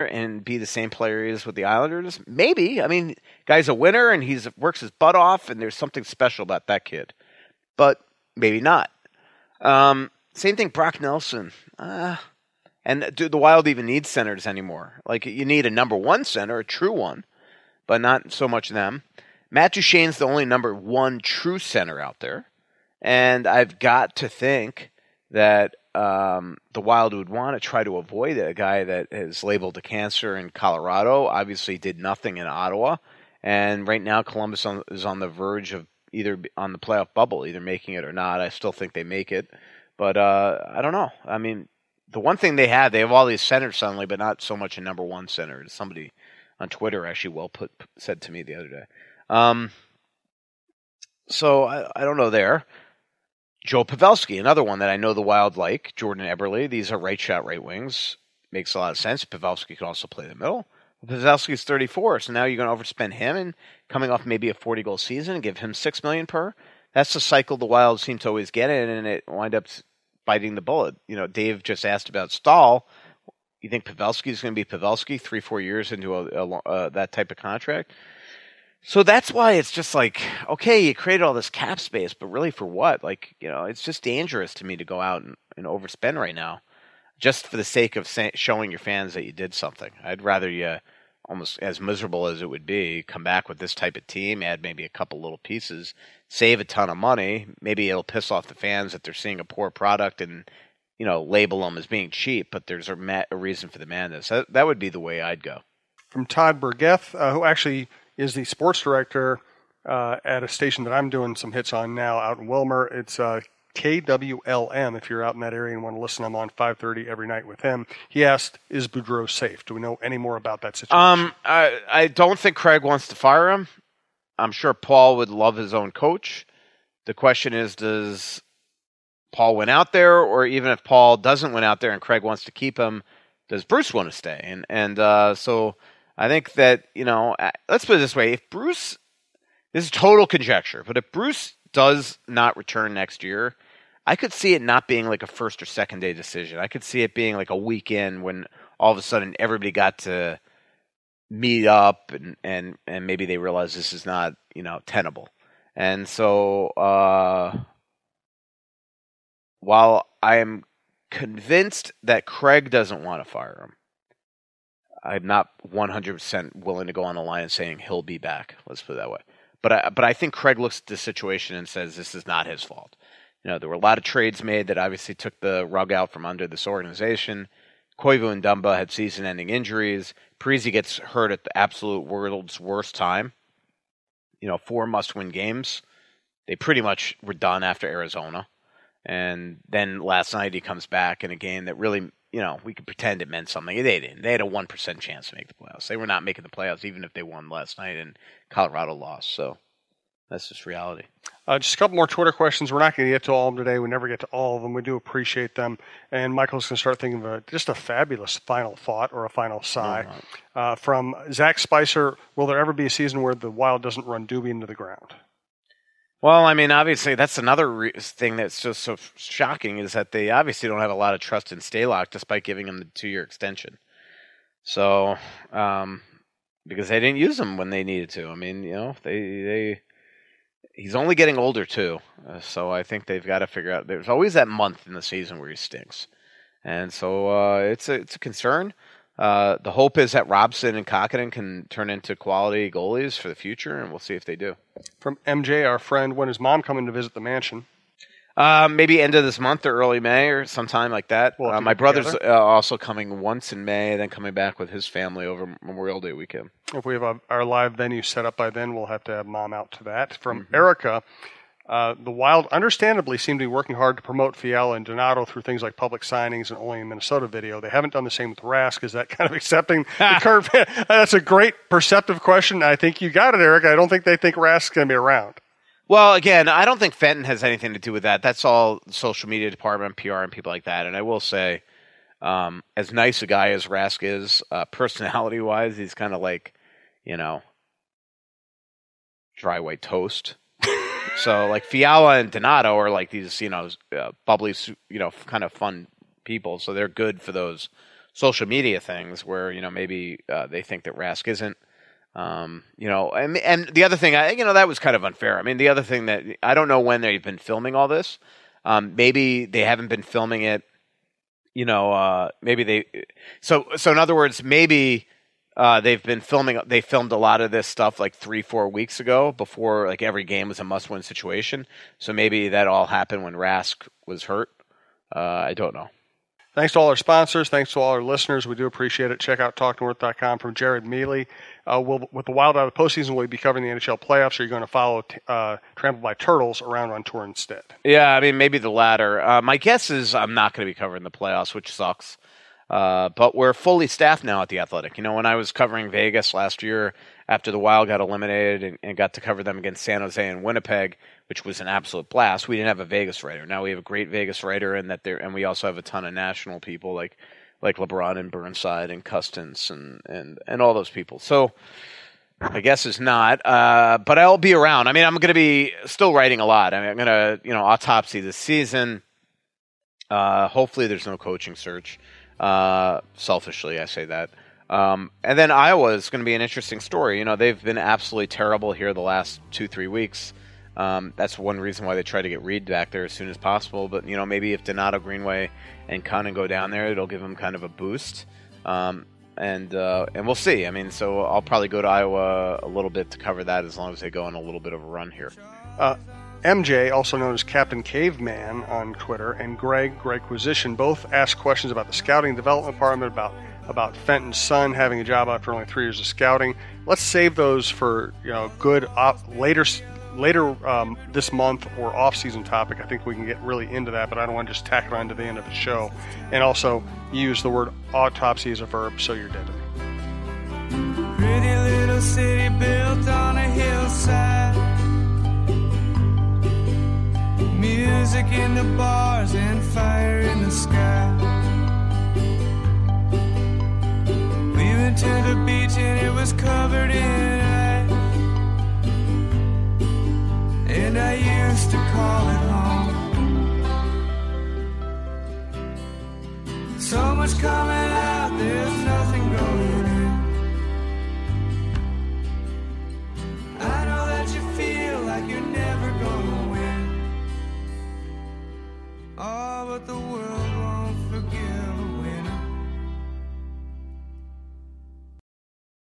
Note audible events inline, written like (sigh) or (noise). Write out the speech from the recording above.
and be the same player he is with the Islanders? Maybe. I mean, guy's a winner and he's works his butt off, and there's something special about that kid. But maybe not. Um, same thing, Brock Nelson. Uh, and do the Wild even need centers anymore? Like you need a number one center, a true one, but not so much them. Matt Duchene's the only number one true center out there, and I've got to think that um, the Wild would want to try to avoid a guy that is labeled a cancer in Colorado. Obviously, did nothing in Ottawa, and right now Columbus on, is on the verge of either on the playoff bubble, either making it or not. I still think they make it, but uh, I don't know. I mean, the one thing they have, they have all these centers suddenly, but not so much a number one center. Somebody on Twitter actually well put said to me the other day. Um, so I, I don't know there. Joe Pavelski, another one that I know the Wild like. Jordan Eberle. These are right shot right wings. Makes a lot of sense. Pavelski can also play the middle. Pavelski's 34, so now you're going to overspend him and coming off maybe a 40 goal season and give him six million per. That's the cycle the Wild seem to always get in, and it wind up biting the bullet. You know, Dave just asked about Staal. You think Pavelski is going to be Pavelski three, four years into a, a uh, that type of contract? So that's why it's just like, okay, you created all this cap space, but really for what? Like, you know, it's just dangerous to me to go out and, and overspend right now, just for the sake of showing your fans that you did something. I'd rather you, almost as miserable as it would be, come back with this type of team, add maybe a couple little pieces, save a ton of money. Maybe it'll piss off the fans that they're seeing a poor product and, you know, label them as being cheap, but there's a, ma- a reason for the madness. That, that would be the way I'd go. From Todd Burgeth, uh, who actually – is the sports director uh, at a station that I'm doing some hits on now out in Willmar. It's uh, KWLM. If you're out in that area and want to listen, I'm on 5:30 every night with him. He asked, "Is Boudreau safe? Do we know any more about that situation?" Um, I I don't think Craig wants to fire him. I'm sure Paul would love his own coach. The question is, does Paul went out there, or even if Paul doesn't went out there and Craig wants to keep him, does Bruce want to stay? And and uh, so I think that, you know, uh, let's put it this way. If Bruce, this is total conjecture, but if Bruce does not return next year, I could see it not being like a first or second day decision. I could see it being like a weekend when all of a sudden everybody got to meet up and, and, and maybe they realize this is not, you know, tenable. And so, uh, while I am convinced that Craig doesn't want to fire him, I'm not 100% willing to go on the line saying he'll be back. Let's put it that way. But I, but I think Craig looks at the situation and says this is not his fault. You know, there were a lot of trades made that obviously took the rug out from under this organization. Koivu and Dumba had season-ending injuries. Parise gets hurt at the absolute world's worst time. You know, four must-win games. They pretty much were done after Arizona. And then last night he comes back in a game that really you know, we could pretend it meant something. They didn't. They had a one percent chance to make the playoffs. They were not making the playoffs, even if they won last night and Colorado lost. So that's just reality. Uh, just a couple more Twitter questions. We're not going to get to all of them today. We never get to all of them. We do appreciate them. And Michael's going to start thinking of a, just a fabulous final thought or a final sigh uh, from Zach Spicer. Will there ever be a season where the Wild doesn't run Doobie into the ground? Well, I mean, obviously, that's another re- thing that's just so shocking is that they obviously don't have a lot of trust in Stalock, despite giving him the two-year extension. So, um, because they didn't use him when they needed to. I mean, you know, they they he's only getting older too. Uh, so I think they've got to figure out. There's always that month in the season where he stinks, and so uh, it's a it's a concern. Uh, the hope is that Robson and Kahkonen can turn into quality goalies for the future, and we'll see if they do. From MJ, our friend, when is mom coming to visit the mansion? Uh, maybe end of this month or early May or sometime like that. Well, uh, my brother's uh, also coming once in May, then coming back with his family over Memorial Day weekend. If we have our live venue set up by then, we'll have to have mom out to that. From mm-hmm. Erica, uh, the Wild, understandably, seem to be working hard to promote Fiala and Donato through things like public signings and only in Minnesota video. They haven't done the same with Rask. Is that (laughs) kind of accepting (laughs) the current? (laughs) That's a great perceptive question. I think you got it, Eric. I don't think they think Rask's going to be around. Well, again, I don't think Fenton has anything to do with that. That's all social media department, PR, and people like that. And I will say, um, as nice a guy as Rask is, uh, personality wise, he's kind of like, you know, dry white toast. So like Fiala and Donato are like these, you know, uh, bubbly, you know, kind of fun people. So they're good for those social media things where you know maybe uh, they think that Rask isn't. Um, you know, and and the other thing, I you know that was kind of unfair. I mean, the other thing that I don't know when they've been filming all this. Um, maybe they haven't been filming it. You know, uh, maybe they. So so in other words, maybe uh, they've been filming. They filmed a lot of this stuff like three, four weeks ago, before like every game was a must-win situation. So maybe that all happened when Rask was hurt. Uh, I don't know. Thanks to all our sponsors. Thanks to all our listeners. We do appreciate it. Check out TalkNorth.com from Jared Mealy. Uh, we'll, with the Wild out of the postseason, we'll be covering the NHL playoffs. Or are you going to follow uh, Trampled by Turtles around on tour instead? Yeah, I mean maybe the latter. Uh, my guess is I'm not going to be covering the playoffs, which sucks. Uh, but we're fully staffed now at the Athletic. You know, when I was covering Vegas last year after the Wild got eliminated and, and, got to cover them against San Jose and Winnipeg, which was an absolute blast, we didn't have a Vegas writer. Now we have a great Vegas writer, and that there, and we also have a ton of national people like like LeBrun and Burnside and Custance and and and all those people. So. I guess it's not, uh, but I'll be around. I mean, I'm going to be still writing a lot. I mean, I'm going to, you know, autopsy this season. Uh, hopefully, there's no coaching search. Uh, selfishly, I say that. Um, and then Iowa is going to be an interesting story. You know, they've been absolutely terrible here the last two, three weeks. Um, that's one reason why they try to get Reed back there as soon as possible. But you know, maybe if Donato Greenway and Kunin go down there, it'll give them kind of a boost. Um, and uh, and we'll see. I mean, so I'll probably go to Iowa a little bit to cover that as long as they go on a little bit of a run here. Uh, MJ, also known as Captain Caveman on Twitter, and Greg, Gregquisition, both asked questions about the scouting development department, about about Fenton's son having a job after only three years of scouting. Let's save those for you know good op- later later um, this month or off season topic. I think we can get really into that, but I don't want to just tack it on to the end of the show. And also use the word autopsy as a verb, so you're dead to me. In the bars and fire in the sky. We went to the beach and it was covered in ice. And I used to call it